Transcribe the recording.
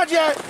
not yet.